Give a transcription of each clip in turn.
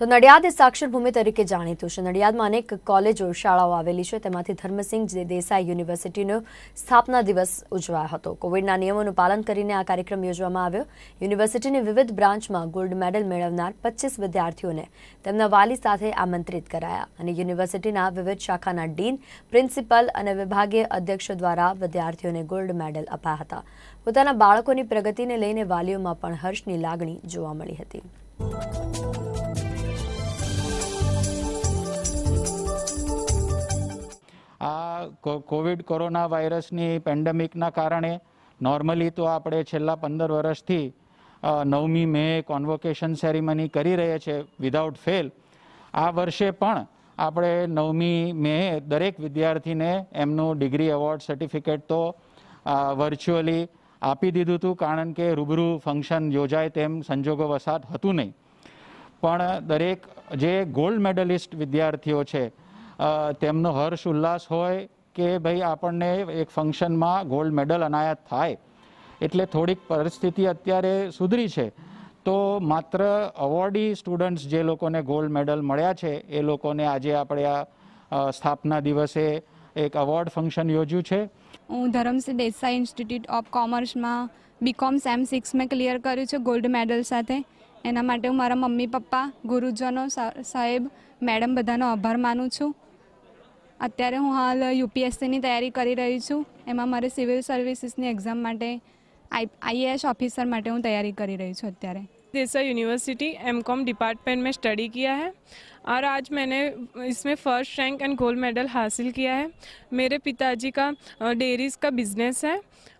તો નડિયાદ એ સાક્ષરભૂમિ તરીકે જાણીતું છે. નડિયાદમાં અનેક કોલેજો, શાળાઓ આવેલી છે. તેમાંથી ધર્મસિંહ દેસાઈ યુનિવર્સિટીનો સ્થાપના દિવસ ઉજવાયો હતો. કોવિડના નિયમોનું પાલન કરીને આ કાર્યક્રમ યોજવામાં આવ્યો. યુનિવર્સિટીની વિવિધ બ્રાન્ચમાં ગોલ્ડ મેડલ મેળવનાર પચીસ વિદ્યાર્થીઓને તેમના વાલી સાથે આમંત્રિત કરાયા અને યુનિવર્સિટીના વિવિધ શાખાના ડીન, પ્રિન્સિપલ અને વિભાગીય અધ્યક્ષો દ્વારા વિદ્યાર્થીઓને ગોલ્ડ મેડલ અપાયા હતા. પોતાના બાળકોની પ્રગતિને લઈને વાલીઓમાં પણ હર્ષની લાગણી જોવા મળી હતી. કોવિડ કોરોના વાયરસની પેન્ડેમિકના કારણે નોર્મલી તો આપણે છેલ્લા પંદર વર્ષથી નવમી મે કોન્વોકેશન સેરેમની કરી રહ્યા છે વિધાઉટ ફેલ. આ વર્ષે પણ આપણે નવમી મે દરેક વિદ્યાર્થીને એમનું ડિગ્રી એવોર્ડ સર્ટિફિકેટ તો વર્ચ્યુઅલી આપી દીધું હતું કારણ કે રૂબરૂ ફંક્શન યોજાય તેમ સંજોગો વસાત હતું નહીં. પણ દરેક જે ગોલ્ડ મેડલિસ્ટ વિદ્યાર્થીઓ છે તેમનો હર્ષ ઉલ્લાસ હોય કે ભાઈ આપણને એક ફંક્શનમાં ગોલ્ડ મેડલ અનાયત થાય. એટલે થોડીક પરિસ્થિતિ અત્યારે સુધરી છે. તો માત્ર અવોર્ડી સ્ટુડન્ટ્સ જે લોકોને ગોલ્ડ મેડલ મળ્યા છે, એ લોકોને આજે આપણે આ સ્થાપના દિવસે એક અવોર્ડ ફંક્શન યોજ્યું છે. હું ધરમસિંહ દેસાઈ ઇન્સ્ટિટ્યૂટ ઓફ કોમર્સમાં બીકોમ સેમ સિક્સ મેં ક્લિયર કર્યું છે ગોલ્ડ મેડલ સાથે. એના માટે હું મારા મમ્મી પપ્પા, ગુરુજનો સાહેબ, મેડમ બધાનો આભાર માનું છું. અત્યારે હું હાલ યુપીએસસીની તૈયારી કરી રહી છું એમાં મારે સિવિલ સર્વિસીસની એક્ઝામ માટે આઈ આઈએએસ ઓફિસર માટે હું તૈયારી કરી રહી છું અત્યારે Desai university M Com department में स्टडी किया है और आज मैंने इसमें first rank and gold medal हासिल किया है मेरे पिताजी का डेयरीज का बिजनेस है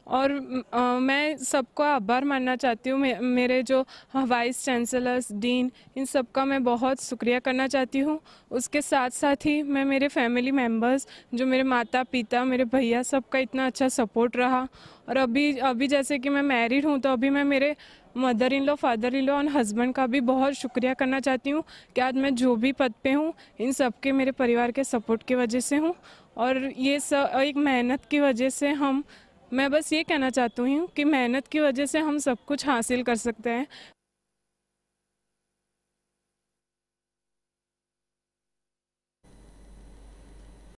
और अ, मैं सबको आभार मानना चाहती हूँ। मे- मेरे जो वाइस चांसलर्स डीन इन सबका मैं बहुत शुक्रिया करना चाहती हूँ। उसके साथ साथ ही मैं मेरे फैमिली मेंबर्स जो मेरे माता पिता मेरे भैया सबका इतना अच्छा सपोर्ट रहा। और अभी अभी जैसे कि मैं मैरिड हूँ तो अभी मैं मेरे mother in law father in law और हस्बैंड का भी बहुत शुक्रिया करना चाहती हूँ कि आज मैं जो भी पद पे हूँ इन सब के मेरे परिवार के सपोर्ट की वजह से हूँ। और ये सब एक मेहनत की वजह से हम मैं बस ये कहना चाहती हूँ कि मेहनत की वजह से हम सब कुछ हासिल कर सकते हैं